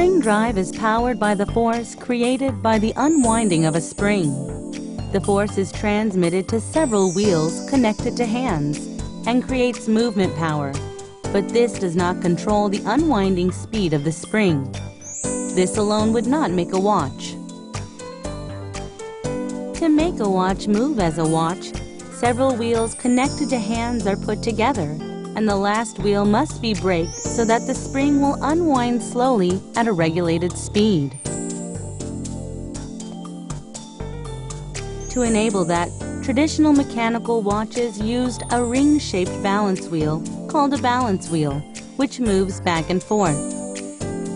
spring drive is powered by the force created by the unwinding of a spring. The force is transmitted to several wheels connected to hands and creates movement power, but this does not control the unwinding speed of the spring. This alone would not make a watch. To make a watch move as a watch, several wheels connected to hands are put together, and the last wheel must be braked so that the spring will unwind slowly at a regulated speed. To enable that, traditional mechanical watches used a ring-shaped balance wheel called a balance wheel, which moves back and forth.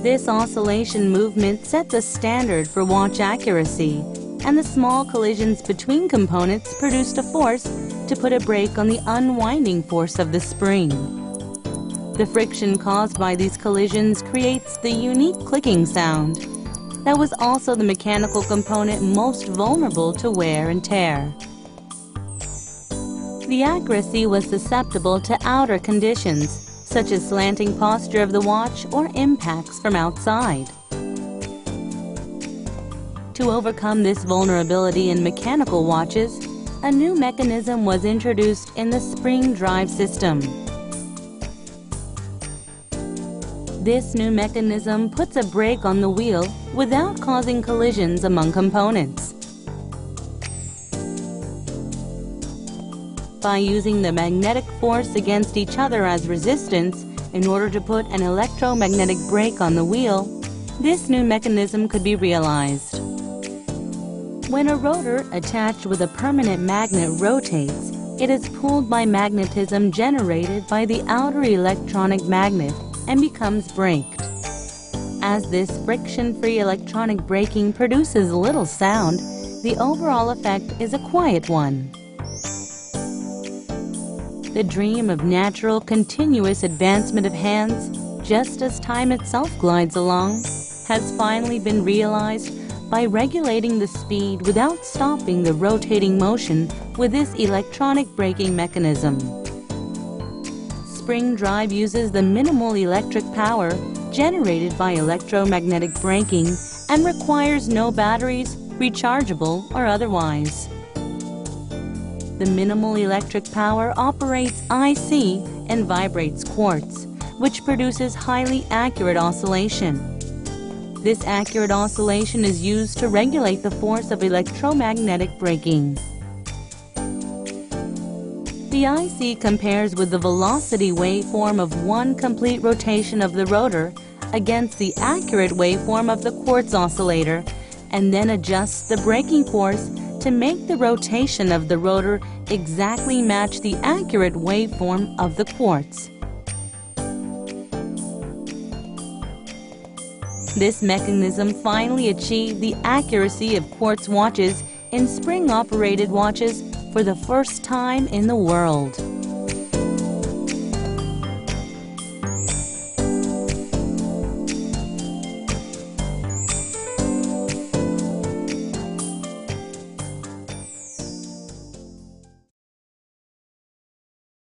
This oscillation movement set the standard for watch accuracy, and the small collisions between components produced a force to put a brake on the unwinding force of the spring. The friction caused by these collisions creates the unique clicking sound that was also the mechanical component most vulnerable to wear and tear. The accuracy was susceptible to outer conditions, such as slanting posture of the watch or impacts from outside. To overcome this vulnerability in mechanical watches, a new mechanism was introduced in the spring drive system. This new mechanism puts a brake on the wheel without causing collisions among components. By using the magnetic force against each other as resistance in order to put an electromagnetic brake on the wheel, this new mechanism could be realized. When a rotor attached with a permanent magnet rotates, it is pulled by magnetism generated by the outer electronic magnet and becomes braked. As this friction-free electronic braking produces little sound, the overall effect is a quiet one. The dream of natural, continuous advancement of hands, just as time itself glides along, has finally been realized by regulating the speed without stopping the rotating motion with this electronic braking mechanism spring drive uses the minimal electric power generated by electromagnetic braking and requires no batteries, rechargeable or otherwise. The minimal electric power operates IC and vibrates quartz, which produces highly accurate oscillation. This accurate oscillation is used to regulate the force of electromagnetic braking. The IC compares with the velocity waveform of one complete rotation of the rotor against the accurate waveform of the quartz oscillator and then adjusts the braking force to make the rotation of the rotor exactly match the accurate waveform of the quartz. This mechanism finally achieved the accuracy of quartz watches in spring-operated watches for the first time in the world.